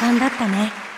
間だったね。